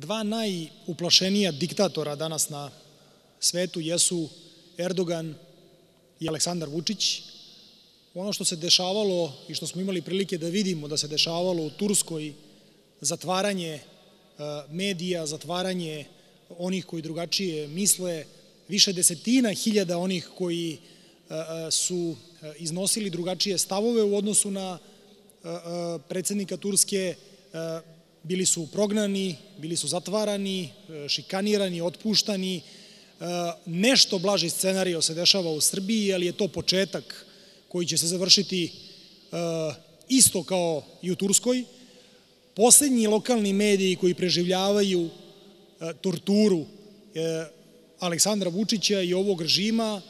dva najuplašenija diktatora danas na svetu jesu Erdogan i Aleksandar Vučić. Ono što se dešavalo i što smo imali prilike da vidimo da se dešavalo u Turskoj, zatvaranje e, medija, zatvaranje onih koji drugačije misle, više desetina hiljada onih koji e, e, su iznosili drugačije stavove u odnosu na predsednika Turske, bili su prognani, bili su zatvarani, šikanirani, otpuštani. Nešto blaži scenario se dešava u Srbiji, ali je to početak koji će se završiti isto kao i u Turskoj. Poslednji lokalni mediji koji preživljavaju torturu Aleksandra Vučića i ovog režima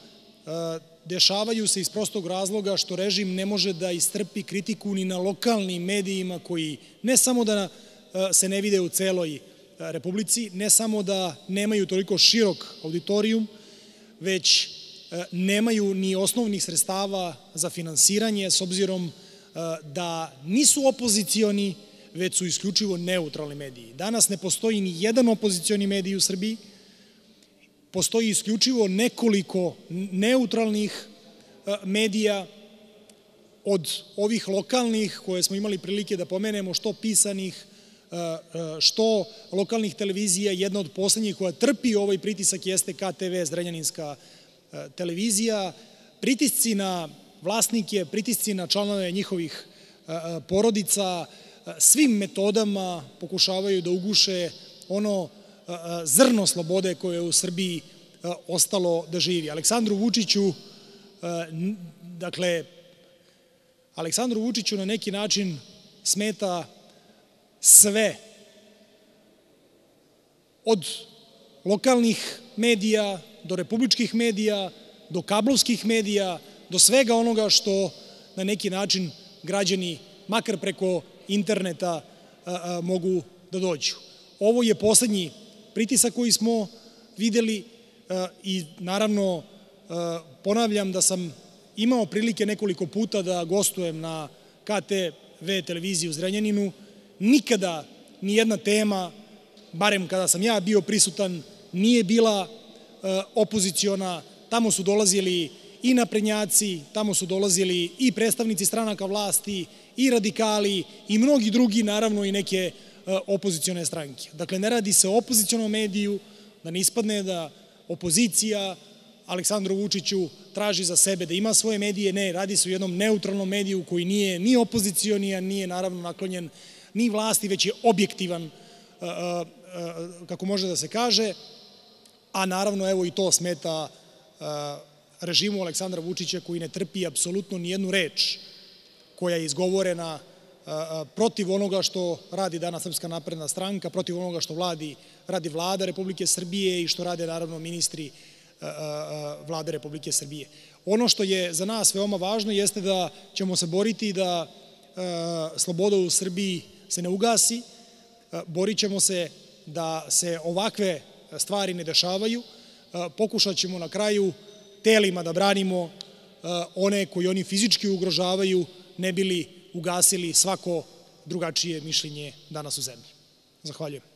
dešavaju se iz prostog razloga što režim ne može da istrpi kritiku ni na lokalnim medijima koji ne samo da se ne vide u celoj Republici, ne samo da nemaju toliko širok auditorijum, već nemaju ni osnovnih sredstava za finansiranje, s obzirom da nisu opozicioni, već su isključivo neutralni mediji. Danas ne postoji ni jedan opozicioni medij u Srbiji, postoji isključivo nekoliko neutralnih medija od ovih lokalnih koje smo imali prilike da pomenemo, što pisanih, što lokalnih televizija, jedna od poslednjih koja trpi ovaj pritisak jeste KTV, Zrenjaninska televizija, pritisci na vlasnike, pritisci na članove njihovih porodica, svim metodama pokušavaju da uguše ono zrno slobode koje je u Srbiji ostalo da živi. Aleksandru Vučiću, dakle, Aleksandru Vučiću na neki način smeta sve od lokalnih medija do republičkih medija, do kablovskih medija, do svega onoga što na neki način građani, makar preko interneta, mogu da dođu. Ovo je poslednji pritisak koji smo videli i naravno ponavljam da sam imao prilike nekoliko puta da gostujem na KTV televiziji u Zrenjaninu, nikada ni jedna tema, barem kada sam ja bio prisutan, nije bila opoziciona, tamo su dolazili i naprednjaci, tamo su dolazili i predstavnici stranaka vlasti, i radikali, i mnogi drugi, naravno i neke opozicione stranke. Dakle, ne radi se o opozicionom mediju, da ne ispadne da opozicija Aleksandru Vučiću traži za sebe da ima svoje medije, ne, radi se o jednom neutralnom mediju koji nije ni opozicionijan, nije naravno naklonjen ni vlasti, već je objektivan, kako može da se kaže, a naravno evo i to smeta režimu Aleksandra Vučića koji ne trpi apsolutno ni jednu reč koja je izgovorena protiv onoga što radi danas Srpska napredna stranka, protiv onoga što vladi, radi vlada Republike Srbije i što rade naravno ministri vlade Republike Srbije. Ono što je za nas veoma važno jeste da ćemo se boriti da sloboda u Srbiji se ne ugasi, borit ćemo se da se ovakve stvari ne dešavaju, pokušat ćemo na kraju telima da branimo one koji oni fizički ugrožavaju, ne bili ugasili svako drugačije mišljenje danas u zemlji. Zahvaljujem.